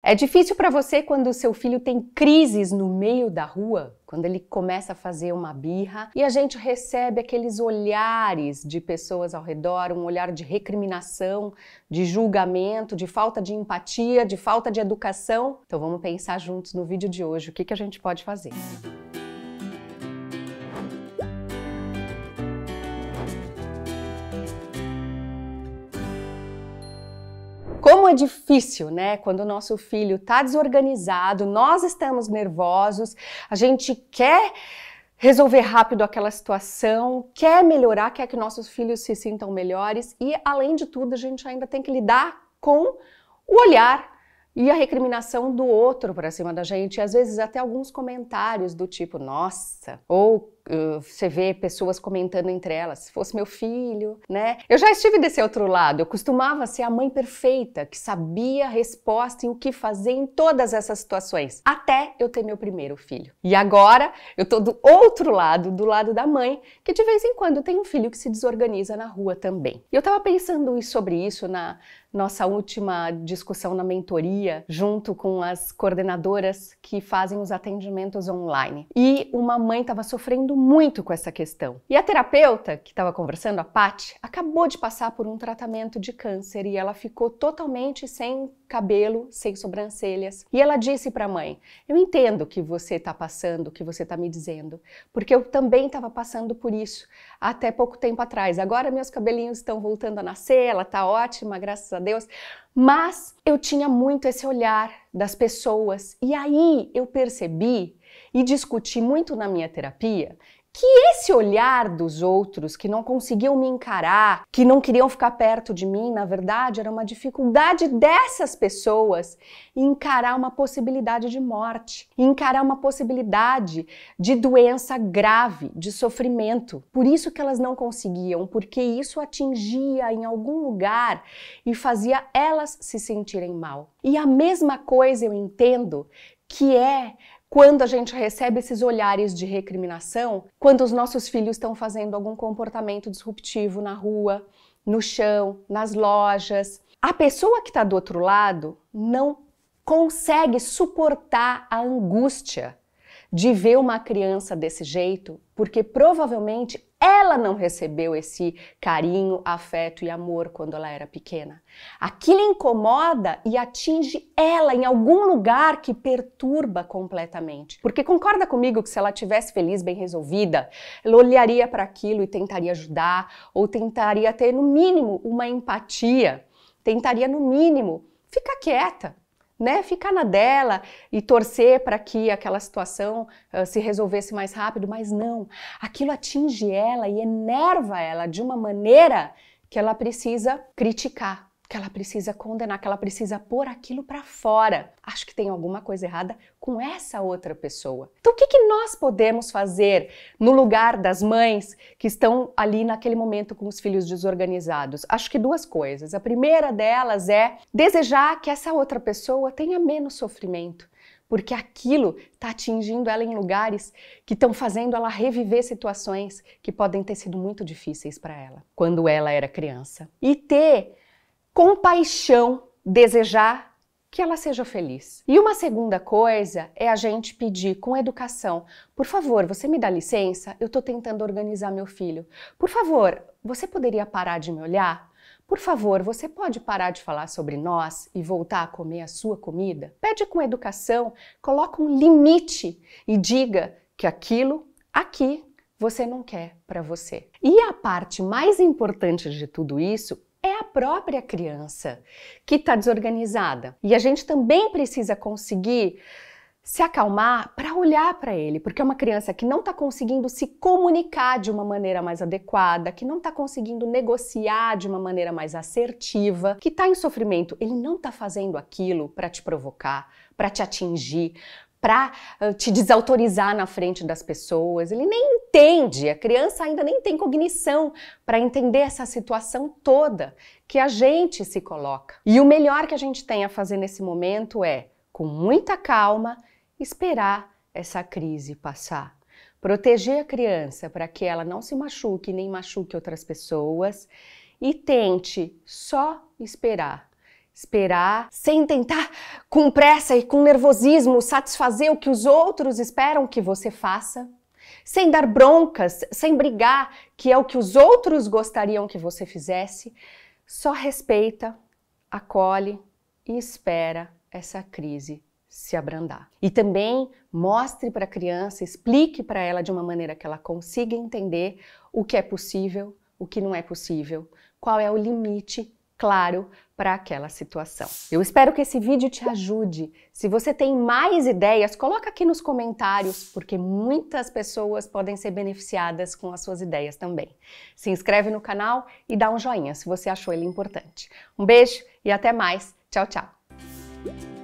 É difícil para você quando seu filho tem crises no meio da rua, quando ele começa a fazer uma birra e a gente recebe aqueles olhares de pessoas ao redor, um olhar de recriminação, de julgamento, de falta de empatia, de falta de educação. Então vamos pensar juntos no vídeo de hoje o que, que a gente pode fazer. É difícil, né? Quando o nosso filho está desorganizado, nós estamos nervosos, a gente quer resolver rápido aquela situação, quer melhorar, quer que nossos filhos se sintam melhores e, além de tudo, a gente ainda tem que lidar com o olhar e a recriminação do outro para cima da gente, e às vezes até alguns comentários do tipo, nossa, ou você vê pessoas comentando entre elas, se fosse meu filho, né? Eu já estive desse outro lado, eu costumava ser a mãe perfeita, que sabia a resposta e o que fazer em todas essas situações, até eu ter meu primeiro filho. E agora eu tô do outro lado, do lado da mãe, que de vez em quando tem um filho que se desorganiza na rua também. E eu tava pensando sobre isso na nossa última discussão na mentoria, junto com as coordenadoras que fazem os atendimentos online. E uma mãe estava sofrendo muito com essa questão. E a terapeuta que estava conversando, a Pat, acabou de passar por um tratamento de câncer e ela ficou totalmente sem cabelo, sem sobrancelhas. E ela disse para a mãe: Eu entendo o que você está passando, o que você está me dizendo, porque eu também estava passando por isso até pouco tempo atrás. Agora meus cabelinhos estão voltando a nascer, ela está ótima, graças a Deus. Mas eu tinha muito esse olhar das pessoas e aí eu percebi e discuti muito na minha terapia que esse olhar dos outros que não conseguiam me encarar, que não queriam ficar perto de mim, na verdade, era uma dificuldade dessas pessoas encarar uma possibilidade de morte, encarar uma possibilidade de doença grave, de sofrimento. Por isso que elas não conseguiam, porque isso atingia em algum lugar e fazia elas se sentirem mal. E a mesma coisa eu entendo que é quando a gente recebe esses olhares de recriminação, quando os nossos filhos estão fazendo algum comportamento disruptivo na rua, no chão, nas lojas, a pessoa que está do outro lado não consegue suportar a angústia de ver uma criança desse jeito, porque provavelmente ela não recebeu esse carinho, afeto e amor quando ela era pequena. Aquilo incomoda e atinge ela em algum lugar que perturba completamente. Porque concorda comigo que se ela tivesse feliz, bem resolvida, ela olharia para aquilo e tentaria ajudar, ou tentaria ter no mínimo uma empatia, tentaria no mínimo ficar quieta, né, ficar na dela e torcer para que aquela situação uh, se resolvesse mais rápido, mas não. Aquilo atinge ela e enerva ela de uma maneira que ela precisa criticar que ela precisa condenar, que ela precisa pôr aquilo para fora. Acho que tem alguma coisa errada com essa outra pessoa. Então, o que, que nós podemos fazer no lugar das mães que estão ali naquele momento com os filhos desorganizados? Acho que duas coisas. A primeira delas é desejar que essa outra pessoa tenha menos sofrimento porque aquilo está atingindo ela em lugares que estão fazendo ela reviver situações que podem ter sido muito difíceis para ela quando ela era criança. E ter compaixão, desejar que ela seja feliz. E uma segunda coisa é a gente pedir com educação: por favor, você me dá licença? Eu estou tentando organizar meu filho. Por favor, você poderia parar de me olhar? Por favor, você pode parar de falar sobre nós e voltar a comer a sua comida? Pede com educação, coloca um limite e diga que aquilo aqui você não quer para você. E a parte mais importante de tudo isso própria criança que está desorganizada. E a gente também precisa conseguir se acalmar para olhar para ele, porque é uma criança que não está conseguindo se comunicar de uma maneira mais adequada, que não está conseguindo negociar de uma maneira mais assertiva, que está em sofrimento. Ele não está fazendo aquilo para te provocar, para te atingir, para uh, te desautorizar na frente das pessoas. Ele nem entende, a criança ainda nem tem cognição para entender essa situação toda que a gente se coloca. E o melhor que a gente tem a fazer nesse momento é, com muita calma, esperar essa crise passar. Proteger a criança para que ela não se machuque nem machuque outras pessoas e tente só esperar esperar, sem tentar com pressa e com nervosismo satisfazer o que os outros esperam que você faça, sem dar broncas, sem brigar, que é o que os outros gostariam que você fizesse, só respeita, acolhe e espera essa crise se abrandar. E também mostre para a criança, explique para ela de uma maneira que ela consiga entender o que é possível, o que não é possível, qual é o limite claro para aquela situação. Eu espero que esse vídeo te ajude. Se você tem mais ideias, coloca aqui nos comentários, porque muitas pessoas podem ser beneficiadas com as suas ideias também. Se inscreve no canal e dá um joinha se você achou ele importante. Um beijo e até mais. Tchau, tchau.